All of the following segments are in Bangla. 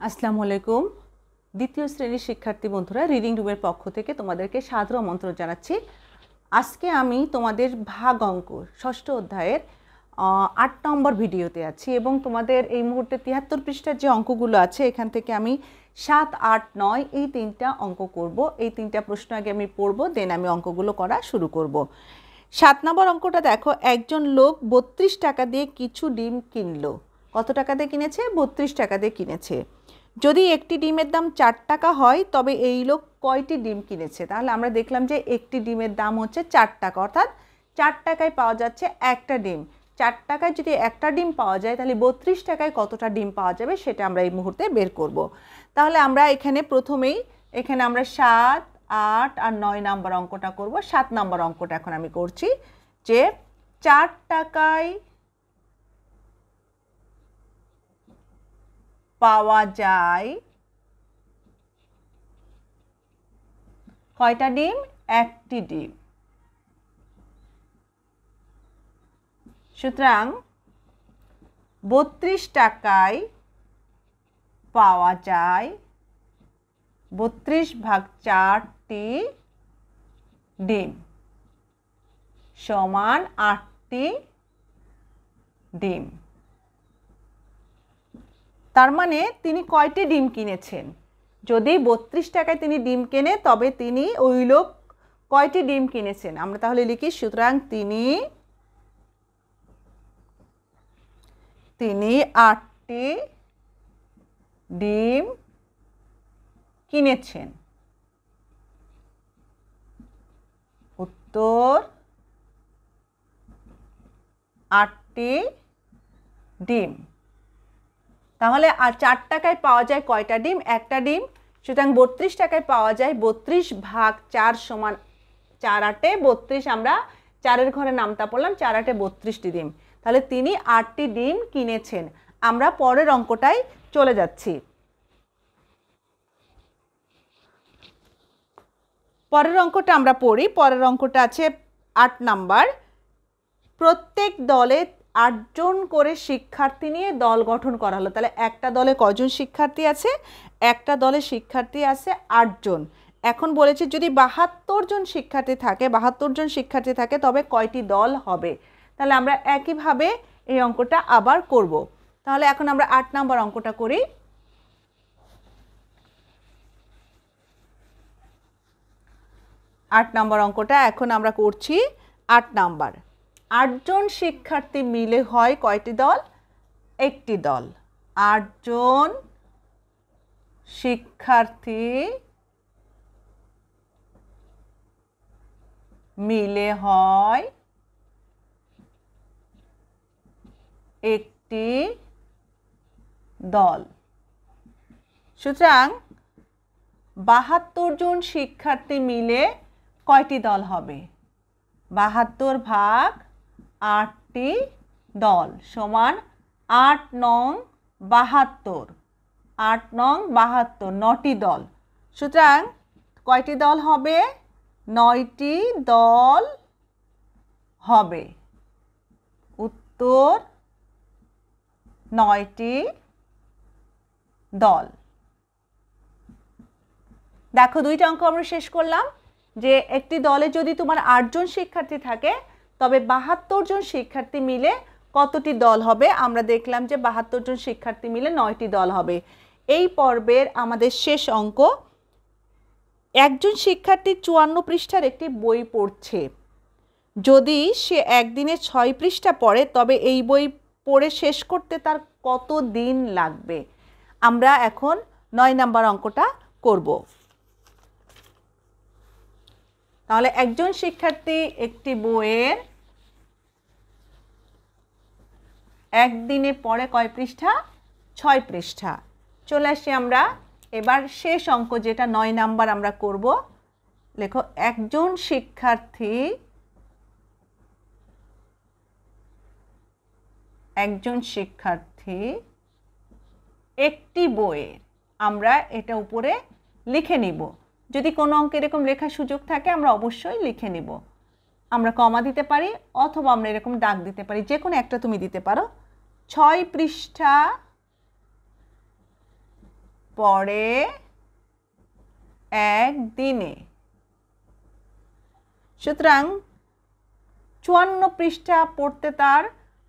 আসসালামু আলাইকুম। দ্বিতীয় শ্রেণির শিক্ষার্থী বন্ধুরা রিডিং রুমের পক্ষ থেকে তোমাদেরকে সাদর আমন্ত্রণ জানাচ্ছি। আজকে আমি তোমাদের ভাগ অঙ্ক, ষষ্ঠ অধ্যায়ের আট নম্বর ভিডিওতে আছি এবং তোমাদের এই মুহূর্তে তিয়াত্তর পৃষ্ঠার যে অঙ্কগুলো আছে, এখান থেকে আমি সাত, আট, নয় এই তিনটা অঙ্ক করব। এই তিনটা প্রশ্ন আগে আমি পড়ব দেন আমি অঙ্কগুলো করা শুরু করব। সাত নম্বর অঙ্কটা দেখো, একজন লোক বত্রিশ টাকা দিয়ে কিছু ডিম কিনলো। কত টাকা দিয়ে কিনেছে? বত্রিশ টাকা দিয়ে কিনেছে। যদি একটি ডিমের দাম চার টাকা হয়, তবে এই লোক কয়টি ডিম কিনেছে? তাহলে আমরা দেখলাম যে একটি ডিমের দাম হচ্ছে চার টাকা। অর্থাৎ চার টাকায় পাওয়া যাচ্ছে একটা ডিম। চার টাকায় যদি একটা ডিম পাওয়া যায়, তাহলে বত্রিশ টাকায় কতটা ডিম পাওয়া যাবে সেটা আমরা এই মুহূর্তে বের করব। তাহলে আমরা এখানে প্রথমেই, এখানে আমরা সাত, আট আর নয় নাম্বার অঙ্কটা করব। সাত নাম্বার অঙ্কটা এখন আমি করছি যে চার টাকায় পাওয়া যায়। কয়টা ডিম? একটি ডিম। সুতরাং বত্রিশ টাকায় পাওয়া যায়। বত্রিশ ভাগ চারটি ডিম সমান আটটি ডিম। তার মানে তিনি কয়টি ডিম কিনেছেন? যদি বত্রিশ টাকায় তিনি ডিম কেনে, তবে তিনি ওই লোক কয়টি ডিম কিনেছেন? আমরা তাহলে লিখি, সুতরাং তিনি তিনি আটটি ডিম কিনেছেন। উত্তর, আটটি ডিম। তাহলে আর চার টাকায় পাওয়া যায় কয়টা ডিম? একটা ডিম। সুতরাং বত্রিশ টাকায় পাওয়া যায় বত্রিশ ভাগ চার সমান চার আটে বত্রিশ। আমরা চারের ঘরে নামতা পড়লাম, চার আটে বত্রিশটি ডিম। তাহলে তিনি আটটি ডিম কিনেছেন। আমরা পরের অঙ্কটায় চলে যাচ্ছি। পরের অঙ্কটা আমরা পড়ি। পরের অঙ্কটা আছে আট নাম্বার। প্রত্যেক দলে আটজন করে শিক্ষার্থী নিয়ে দল গঠন করা হলো তাহলে একটা দলে কজন শিক্ষার্থী আছে? একটা দলে শিক্ষার্থী আছে আটজন। এখন বলেছে যদি বাহাত্তর জন শিক্ষার্থী থাকে বাহাত্তর জন শিক্ষার্থী থাকে, তবে কয়টি দল হবে? তাহলে আমরা একইভাবে এই অঙ্কটা আবার করব। তাহলে এখন আমরা আট নাম্বার অঙ্কটা করি। আট নাম্বার অঙ্কটা এখন আমরা করছি আট নাম্বার। আটজন শিক্ষার্থী মিলে হয় কয়টি দল? একটি দল। আটজন শিক্ষার্থী মিলে হয় একটি দল। সুতরাং বাহাত্তর জন শিক্ষার্থী মিলে কয়টি দল হবে? বাহাত্তর ভাগ আটটি দল সমান আট নং বাহাত্তর, আট নং বাহাত্তর, নটি দল। সুতরাং কয়টি দল হবে? নয়টি দল হবে। উত্তর নয়টি দল। দেখো দুইটা অঙ্ক আমরা শেষ করলাম যে একটি দলে যদি তোমার আটজন শিক্ষার্থী থাকে তবে বাহাত্তর জন শিক্ষার্থী মিলে কতটি দল হবে? আমরা দেখলাম যে বাহাত্তর জন শিক্ষার্থী মিলে নয়টি দল হবে। এই পর্বের আমাদের শেষ অঙ্ক। একজন শিক্ষার্থী চুয়ান্ন পৃষ্ঠার একটি বই পড়ছে। যদি সে একদিনে ছয় পৃষ্ঠা পড়ে, তবে এই বই পড়ে শেষ করতে তার কত দিন লাগবে? আমরা এখন নয় নাম্বার অঙ্কটা করব। তাহলে একজন শিক্ষার্থী একটি বইয়ের একদিনে পড়ে কয় পৃষ্ঠা? ছয় পৃষ্ঠা। চলে আসি আমরা এবার শেষ অঙ্ক, যেটা নয় নাম্বার আমরা করব। লেখো, একজন শিক্ষার্থী একজন শিক্ষার্থী একটি বইয়ের, আমরা এটা উপরে লিখে নিব। যদি কোনো অঙ্ক এরকম লেখার সুযোগ থাকে, আমরা অবশ্যই লিখে নিব। আমরা কমা দিতে পারি, অথবা আমরা এরকম দাগ দিতে পারি যে কোনো একটা তুমি দিতে পারো। ছয় পৃষ্ঠা পরে এক দিনে সুতরাং চুয়ান্ন পৃষ্ঠা পড়তে তার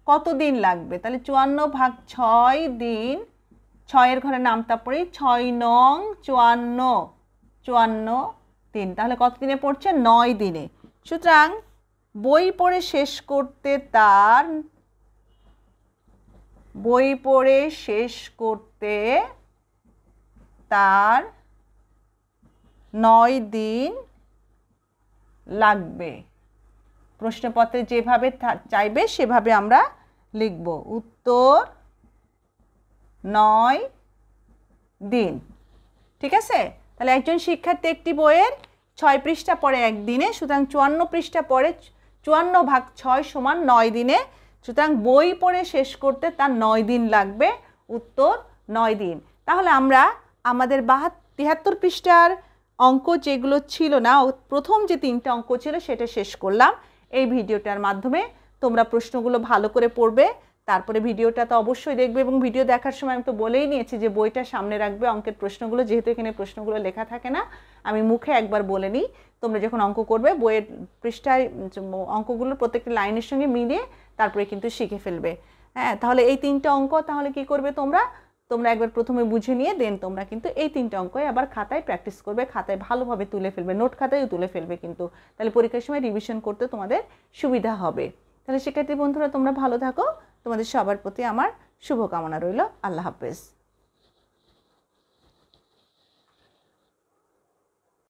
কত দিন লাগবে? তাহলে চুয়ান্ন ভাগ ছয় দিন, ছয়ের ঘরে নামতা পড়ি, ছয় নং চুয়ান্ন। চুয়ান্ন দিন। তাহলে কত দিনে পড়ছে? নয় দিনে। সুতরাং বই পড়ে শেষ করতে তার বই পড়ে শেষ করতে তার নয় দিন লাগবে। প্রশ্নপত্রে যেভাবে চাইবে সেভাবে আমরা লিখব। উত্তর নয় দিন। ঠিক আছে? তাহলে একজন শিক্ষার্থী একটি বইয়ের ছয় পৃষ্ঠা পড়ে একদিনে সুতরাং চুয়ান্ন পৃষ্ঠা পড়ে, চুয়ান্ন ভাগ ছয় সমান নয় দিনে, সুতরাং বই পড়ে শেষ করতে তার নয় দিন লাগবে, উত্তর নয় দিন। তাহলে আমরা আমাদের বাহাত তিয়াত্তর পৃষ্ঠার অঙ্ক যেগুলো ছিল না প্রথম যে তিনটা অঙ্ক ছিল সেটা শেষ করলাম। এই ভিডিওটার মাধ্যমে তোমরা প্রশ্নগুলো ভালো করে পড়বে তারপরে ভিডিওটা তো অবশ্যই দেখবে এবং ভিডিও দেখার সময় আমি তো বলেই নিয়েছি যে বইটা সামনে রাখবে অঙ্কের প্রশ্নগুলো, যেহেতু এখানে প্রশ্নগুলো লেখা থাকে না, আমি মুখে একবার বলে নিই, তোমরা যখন অঙ্ক করবে, বইয়ের পৃষ্ঠায় অঙ্কগুলো প্রত্যেকটা লাইনের সঙ্গে মিলিয়ে তারপরে কিন্তু শিখে ফেলবে। হ্যাঁ তাহলে এই তিনটা অঙ্ক তাহলে কি করবে তোমরা? তোমরা একবার প্রথমে বুঝে নিয়ে দেন তোমরা কিন্তু এই তিনটা অঙ্কই আবার খাতায় প্র্যাকটিস করবে, খাতায় ভালোভাবে তুলে ফেলবে নোট খাতায়ও তুলে ফেলবে কিন্তু। তাহলে পরীক্ষার সময় রিভিশন করতে তোমাদের সুবিধা হবে। তাহলে শিক্ষার্থী বন্ধুরা তোমরা ভালো থাকো তোমাদের সবার প্রতি আমার শুভকামনা রইল। আল্লাহ হাফেজ।